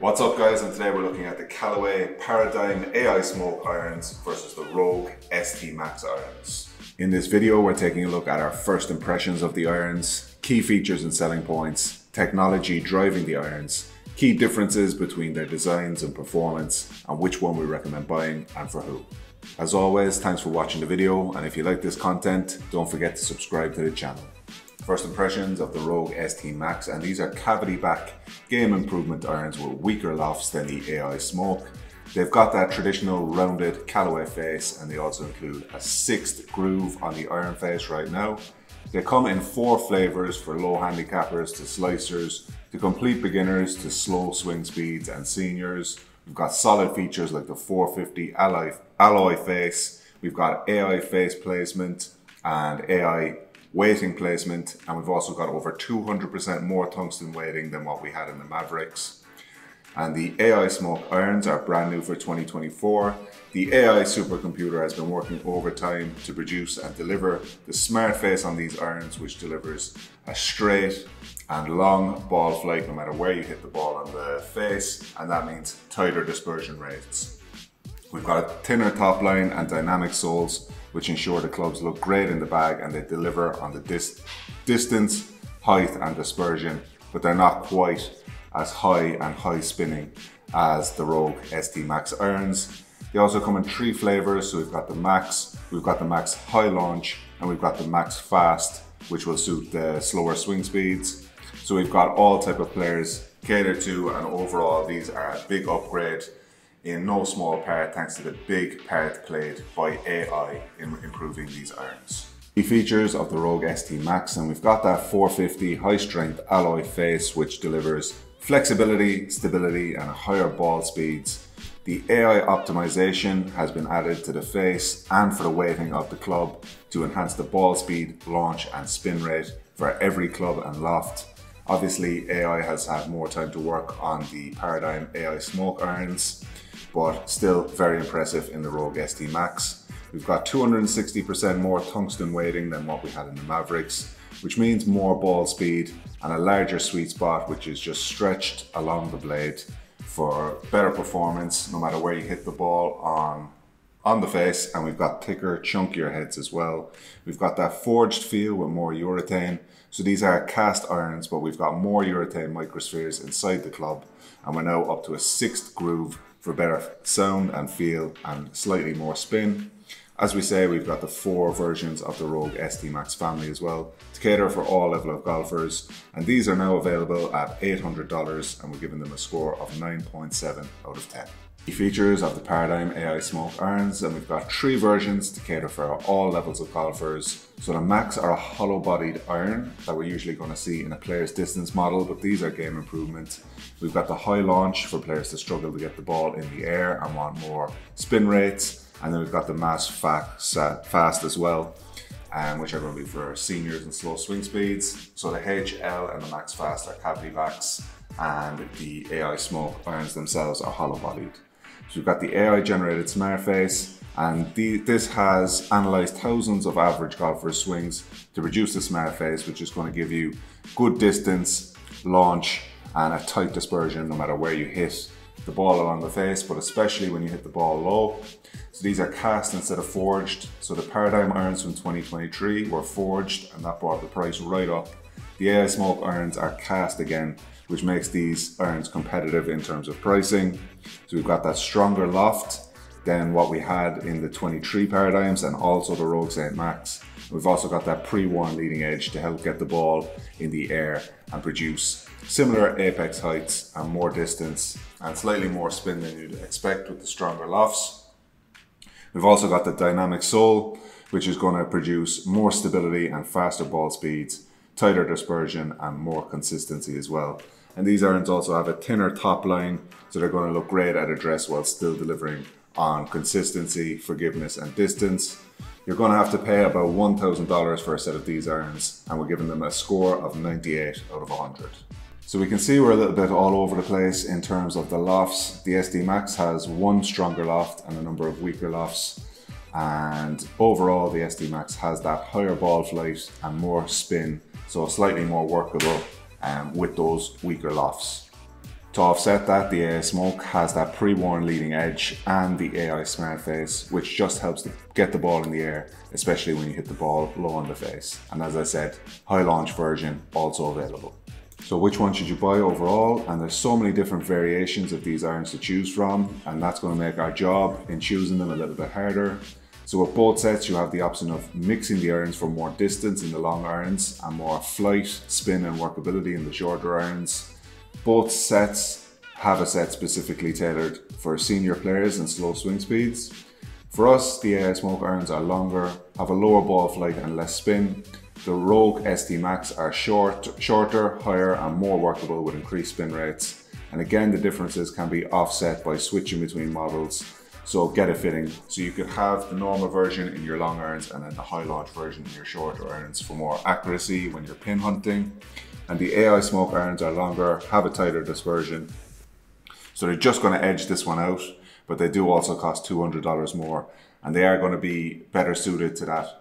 What's up guys and today we're looking at the Callaway Paradym AI Smoke Irons versus the Rogue ST Max Irons. In this video we're taking a look at our first impressions of the irons, key features and selling points, technology driving the irons, key differences between their designs and performance, and which one we recommend buying and for who. As always, thanks for watching the video and if you like this content, don't forget to subscribe to the channel. First impressions of the Rogue ST Max, and these are cavity back game improvement irons with weaker lofts than the AI Smoke. They've got that traditional rounded Callaway face and they also include a sixth groove on the iron face right now. They come in four flavors for low handicappers to slicers, to complete beginners to slow swing speeds and seniors. We've got solid features like the 450 alloy, alloy face. We've got AI face placement and AI weighting placement, and we've also got over 200% more tungsten weighting than what we had in the Mavriks. And the AI Smoke irons are brand new for 2024. The AI supercomputer has been working overtime to produce and deliver the smart face on these irons, which delivers a straight and long ball flight no matter where you hit the ball on the face, and that means tighter dispersion rates. We've got a thinner top line and dynamic soles which ensure the clubs look great in the bag and they deliver on the dis distance, height and dispersion, but they're not quite as high and high spinning as the Rogue ST Max irons. They also come in three flavors, so we've got the Max, we've got the Max High Launch, and we've got the Max Fast, which will suit the slower swing speeds. So we've got all type of players catered to, and overall these are a big upgrade in no small part thanks to the big part played by AI in improving these irons. The features of the Rogue ST Max and we've got that 450 high strength alloy face which delivers flexibility, stability and higher ball speeds. The AI optimization has been added to the face and for the weighting of the club to enhance the ball speed, launch and spin rate for every club and loft. Obviously AI has had more time to work on the Paradym AI smoke irons but still very impressive in the Rogue ST Max. We've got 260% more tungsten weighting than what we had in the Mavriks, which means more ball speed and a larger sweet spot, which is just stretched along the blade for better performance, no matter where you hit the ball on on the face and we've got thicker chunkier heads as well we've got that forged feel with more urethane so these are cast irons but we've got more urethane microspheres inside the club and we're now up to a sixth groove for better sound and feel and slightly more spin. As we say, we've got the four versions of the Rogue ST Max family as well to cater for all level of golfers. And these are now available at $800 and we're giving them a score of 9.7 out of 10. The features of the Paradym AI Smoke irons and we've got three versions to cater for all levels of golfers. So the Max are a hollow bodied iron that we're usually going to see in a player's distance model, but these are game improvement. We've got the high launch for players to struggle to get the ball in the air and want more spin rates. And then we've got the Max Fast as well, um, which are going to be for seniors and slow swing speeds. So the HL and the Max Fast are cavity backs and the AI Smoke irons themselves are hollow bodied. So we've got the AI generated smart face and the, this has analyzed thousands of average golfers swings to produce the smart face which is going to give you good distance, launch and a tight dispersion no matter where you hit the ball along the face but especially when you hit the ball low. So these are cast instead of forged. So the Paradym irons from 2023 were forged and that brought the price right up. The AI Smoke irons are cast again which makes these irons competitive in terms of pricing. So we've got that stronger loft than what we had in the 23 Paradyms and also the Rogue St. Max. We've also got that pre-worn leading edge to help get the ball in the air and produce similar apex heights and more distance and slightly more spin than you'd expect with the stronger lofts. We've also got the dynamic sole, which is going to produce more stability and faster ball speeds, tighter dispersion and more consistency as well. And these irons also have a thinner top line, so they're going to look great at address while still delivering on consistency, forgiveness, and distance. You're going to have to pay about $1,000 for a set of these irons, and we're giving them a score of 98 out of 100. So we can see we're a little bit all over the place in terms of the lofts. The ST Max has one stronger loft and a number of weaker lofts. And overall, the ST Max has that higher ball flight and more spin, so slightly more workable um, with those weaker lofts. To offset that, the AI Smoke has that pre-worn leading edge and the AI Smart Face, which just helps to get the ball in the air, especially when you hit the ball low on the face. And as I said, high launch version also available. So which one should you buy overall? And there's so many different variations of these irons to choose from, and that's gonna make our job in choosing them a little bit harder. So with both sets, you have the option of mixing the irons for more distance in the long irons and more flight, spin and workability in the shorter irons. Both sets have a set specifically tailored for senior players and slow swing speeds. For us, the AI Smoke irons are longer, have a lower ball flight and less spin. The Rogue ST Max are short, shorter, higher and more workable with increased spin rates. And again, the differences can be offset by switching between models. So get a fitting. So you could have the normal version in your long irons and then the high launch version in your shorter irons for more accuracy when you're pin hunting and the AI Smoke irons are longer, have a tighter dispersion. So they're just going to edge this one out, but they do also cost $200 more and they are going to be better suited to that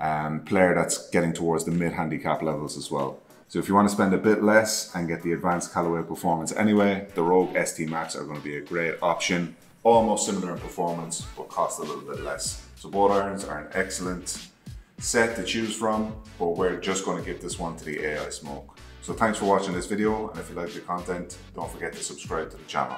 um, player that's getting towards the mid handicap levels as well. So if you want to spend a bit less and get the advanced Callaway performance anyway, the Rogue ST Max are going to be a great option. Almost similar in performance, but cost a little bit less. So both irons are an excellent set to choose from, but we're just going to give this one to the AI Smoke. So thanks for watching this video and if you like the content, don't forget to subscribe to the channel.